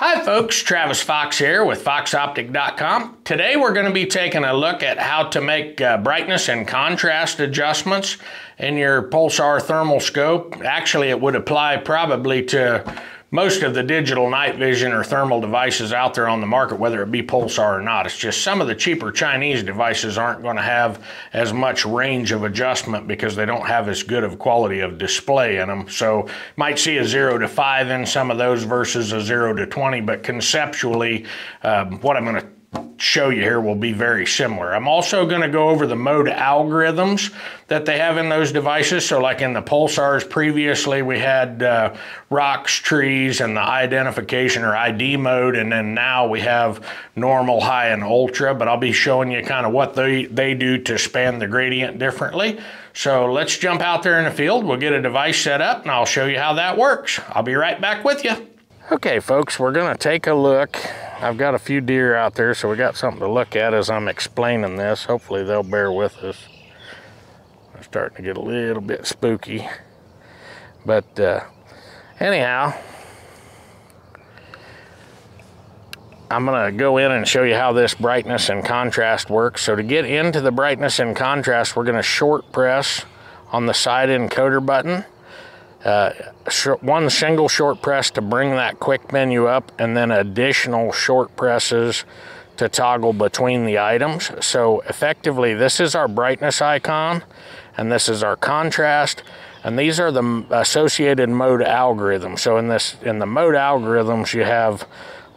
Hi folks, Travis Fox here with FoxOptic.com. Today we're going to be taking a look at how to make uh, brightness and contrast adjustments in your Pulsar thermal scope. Actually, it would apply probably to most of the digital night vision or thermal devices out there on the market, whether it be Pulsar or not. It's just some of the cheaper Chinese devices aren't going to have as much range of adjustment because they don't have as good of quality of display in them. So might see a 0 to 5 in some of those versus a 0 to 20, but conceptually, um, what I'm going to show you here will be very similar. I'm also going to go over the mode algorithms that they have in those devices. So like in the Pulsars previously, we had uh, rocks, trees, and the identification or ID mode. And then now we have normal, high, and ultra. But I'll be showing you kind of what they, they do to span the gradient differently. So let's jump out there in the field. We'll get a device set up and I'll show you how that works. I'll be right back with you. Okay, folks, we're gonna take a look. I've got a few deer out there, so we got something to look at as I'm explaining this. Hopefully they'll bear with us. I'm starting to get a little bit spooky. But uh, anyhow, I'm gonna go in and show you how this brightness and contrast works. So to get into the brightness and contrast, we're gonna short press on the side encoder button uh, one single short press to bring that quick menu up and then additional short presses to toggle between the items. So effectively, this is our brightness icon and this is our contrast. And these are the associated mode algorithms. So in this, in the mode algorithms, you have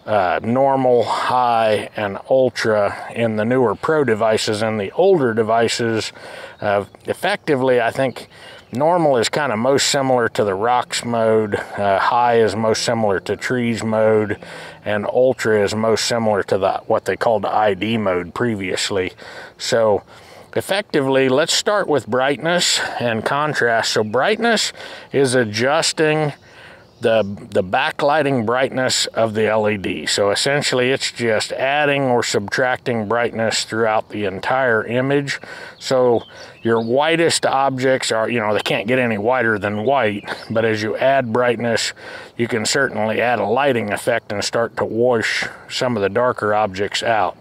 uh, normal, high, and ultra in the newer Pro devices. And the older devices, uh, effectively, I think Normal is kind of most similar to the rocks mode. Uh, high is most similar to trees mode. And ultra is most similar to the what they called the ID mode previously. So effectively, let's start with brightness and contrast. So brightness is adjusting the, the backlighting brightness of the LED. So essentially it's just adding or subtracting brightness throughout the entire image. So your whitest objects are, you know, they can't get any whiter than white, but as you add brightness, you can certainly add a lighting effect and start to wash some of the darker objects out.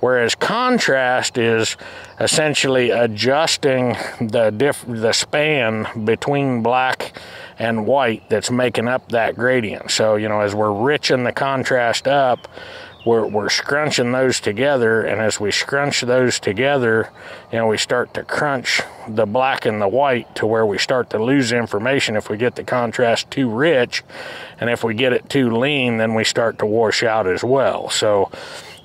Whereas contrast is essentially adjusting the, diff the span between black and white that's making up that gradient. So, you know, as we're riching the contrast up, we're, we're scrunching those together and as we scrunch those together you know we start to crunch the black and the white to where we start to lose information if we get the contrast too rich and if we get it too lean then we start to wash out as well so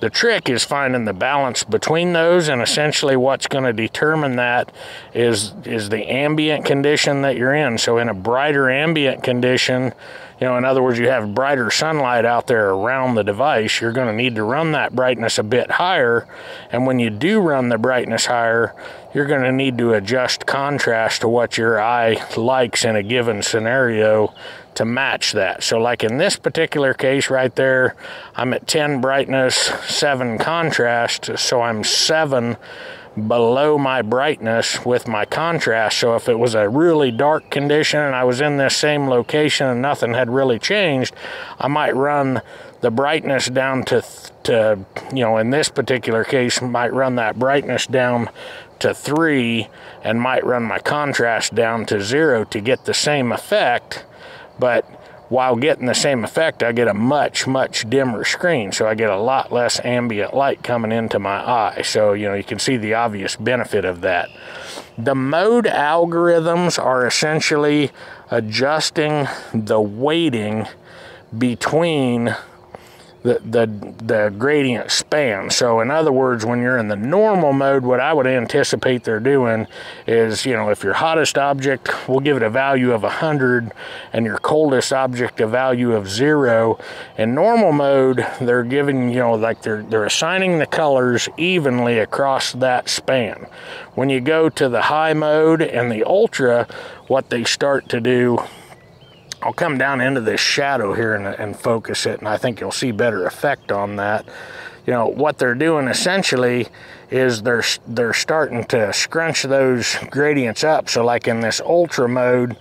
the trick is finding the balance between those and essentially what's going to determine that is is the ambient condition that you're in. So in a brighter ambient condition, you know, in other words, you have brighter sunlight out there around the device, you're going to need to run that brightness a bit higher. And when you do run the brightness higher, you're going to need to adjust contrast to what your eye likes in a given scenario to match that. So like in this particular case right there, I'm at 10 brightness, 7 contrast, so I'm 7 below my brightness with my contrast. So if it was a really dark condition and I was in this same location and nothing had really changed, I might run the brightness down to, to you know, in this particular case, might run that brightness down to 3 and might run my contrast down to 0 to get the same effect but while getting the same effect, I get a much, much dimmer screen. So I get a lot less ambient light coming into my eye. So, you know, you can see the obvious benefit of that. The mode algorithms are essentially adjusting the weighting between the, the, the gradient span. So in other words, when you're in the normal mode, what I would anticipate they're doing is, you know, if your hottest object, we'll give it a value of 100 and your coldest object a value of zero. In normal mode, they're giving, you know, like they're, they're assigning the colors evenly across that span. When you go to the high mode and the ultra, what they start to do I'll come down into this shadow here and, and focus it, and I think you'll see better effect on that. You know, what they're doing essentially is they're, they're starting to scrunch those gradients up. So like in this ultra mode,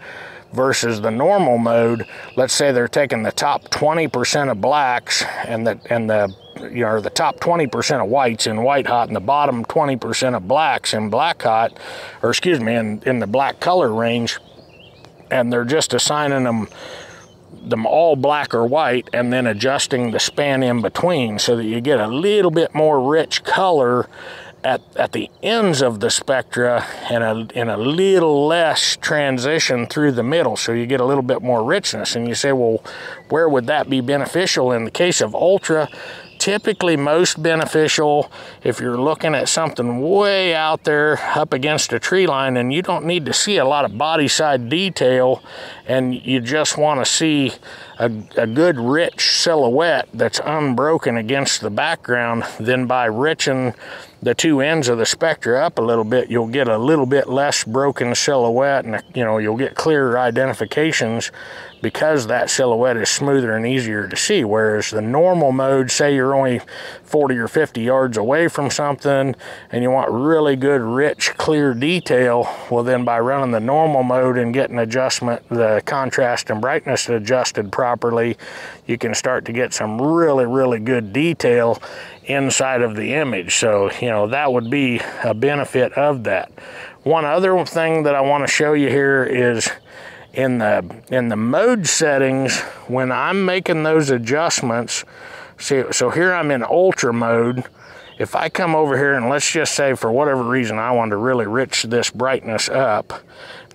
versus the normal mode. Let's say they're taking the top 20% of blacks and the and the you know the top 20% of whites in white hot and the bottom 20% of blacks in black hot, or excuse me, in, in the black color range, and they're just assigning them them all black or white and then adjusting the span in between so that you get a little bit more rich color at, at the ends of the spectra and a, and a little less transition through the middle. So you get a little bit more richness. And you say well where would that be beneficial in the case of ultra typically most beneficial if you're looking at something way out there up against a tree line and you don't need to see a lot of body side detail and you just want to see a, a, good rich silhouette that's unbroken against the background then by riching the two ends of the spectra up a little bit you'll get a little bit less broken silhouette and you know you'll get clearer identifications because that silhouette is smoother and easier to see. Whereas the normal mode, say you're only 40 or 50 yards away from something and you want really good, rich, clear detail, well then by running the normal mode and getting adjustment, the contrast and brightness adjusted properly, you can start to get some really, really good detail inside of the image. So, you know, that would be a benefit of that. One other thing that I want to show you here is in the in the mode settings when I'm making those adjustments see so here I'm in ultra mode. If I come over here and let's just say for whatever reason I want to really rich this brightness up.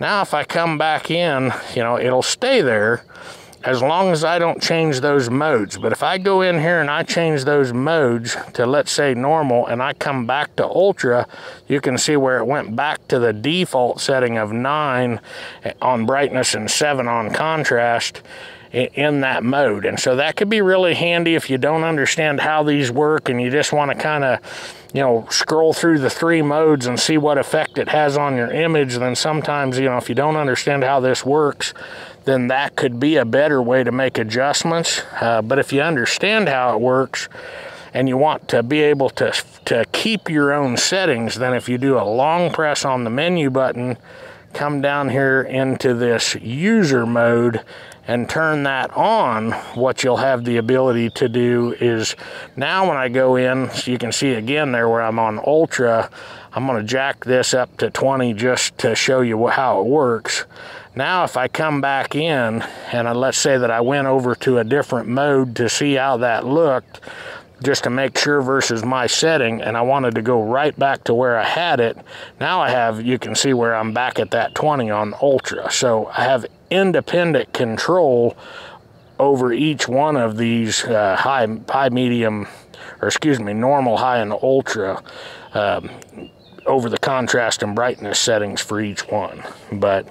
Now if I come back in you know it'll stay there as long as I don't change those modes. But if I go in here and I change those modes to let's say normal and I come back to ultra, you can see where it went back to the default setting of nine on brightness and seven on contrast in that mode. And so that could be really handy if you don't understand how these work and you just want to kind of, you know, scroll through the three modes and see what effect it has on your image. Then sometimes, you know, if you don't understand how this works, then that could be a better way to make adjustments. Uh, but if you understand how it works and you want to be able to, to keep your own settings, then if you do a long press on the menu button, come down here into this user mode and turn that on, what you'll have the ability to do is now when I go in, so you can see again there where I'm on ultra, I'm gonna jack this up to 20 just to show you how it works. Now if I come back in and I, let's say that I went over to a different mode to see how that looked, just to make sure versus my setting and I wanted to go right back to where I had it. Now I have, you can see where I'm back at that 20 on Ultra. So I have independent control over each one of these uh, high, high, medium, or excuse me, normal, high, and ultra. Um, over the contrast and brightness settings for each one. But,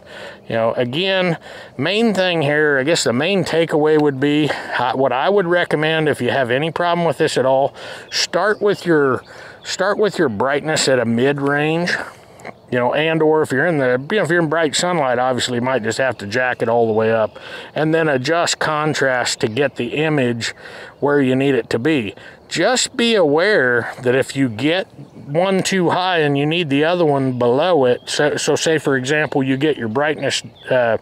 you know, again, main thing here, I guess the main takeaway would be what I would recommend if you have any problem with this at all, start with your start with your brightness at a mid-range you know, and or if you're in the, you know, if you're in bright sunlight, obviously you might just have to jack it all the way up and then adjust contrast to get the image where you need it to be. Just be aware that if you get one too high and you need the other one below it, so, so say for example, you get your brightness, uh,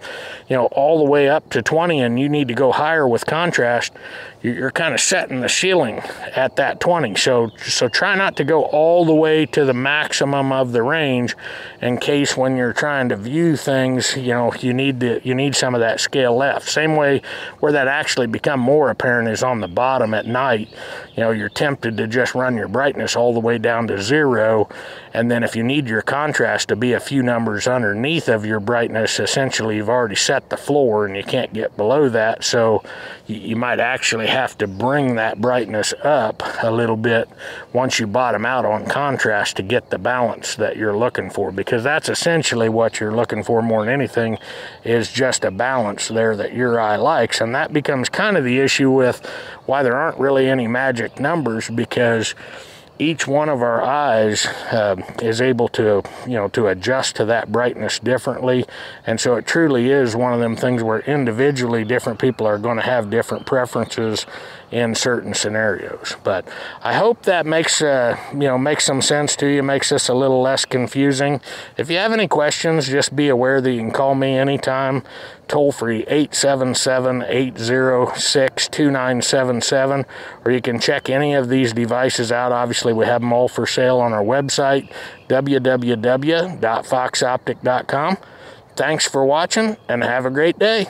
you know, all the way up to 20 and you need to go higher with contrast, you're kind of setting the ceiling at that 20. So, so try not to go all the way to the maximum of the range in case when you're trying to view things, you know, you need the, you need some of that scale left. Same way where that actually become more apparent is on the bottom at night. You know, you're tempted to just run your brightness all the way down to zero. And then if you need your contrast to be a few numbers underneath of your brightness, essentially you've already set the floor and you can't get below that. So you, you might actually have to bring that brightness up a little bit once you bottom out on contrast to get the balance that you're looking for because that's essentially what you're looking for more than anything is just a balance there that your eye likes and that becomes kind of the issue with why there aren't really any magic numbers because each one of our eyes uh, is able to, you know, to adjust to that brightness differently. And so it truly is one of them things where individually different people are going to have different preferences in certain scenarios. But I hope that makes uh, you know makes some sense to you, makes this a little less confusing. If you have any questions, just be aware that you can call me anytime. Toll free 877 806 2977, or you can check any of these devices out. Obviously, we have them all for sale on our website, www.foxoptic.com. Thanks for watching and have a great day.